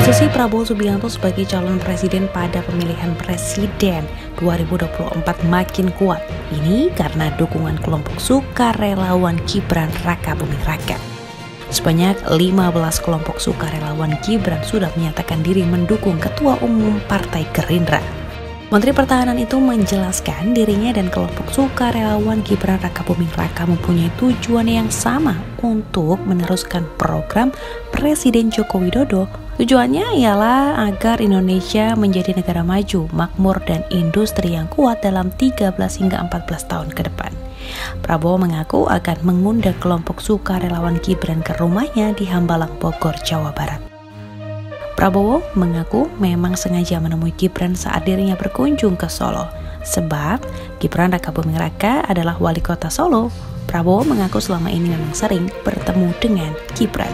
Posisi Prabowo Subianto sebagai calon presiden pada pemilihan presiden 2024 makin kuat. Ini karena dukungan kelompok sukarelawan Gibran Raka Buming Raka. Sebanyak 15 kelompok sukarelawan Gibran sudah menyatakan diri mendukung Ketua Umum Partai Gerindra. Menteri Pertahanan itu menjelaskan dirinya dan kelompok sukarelawan Gibran Raka Buming Raka mempunyai tujuan yang sama untuk meneruskan program Presiden Joko Widodo. Tujuannya ialah agar Indonesia menjadi negara maju, makmur, dan industri yang kuat dalam 13 hingga 14 tahun ke depan. Prabowo mengaku akan mengundang kelompok sukarelawan Gibran ke rumahnya di Hambalang, Bogor, Jawa Barat. Prabowo mengaku memang sengaja menemui Gibran saat dirinya berkunjung ke Solo. Sebab Gibran Raka Buming Raka adalah wali kota Solo. Prabowo mengaku selama ini memang sering bertemu dengan Gibran.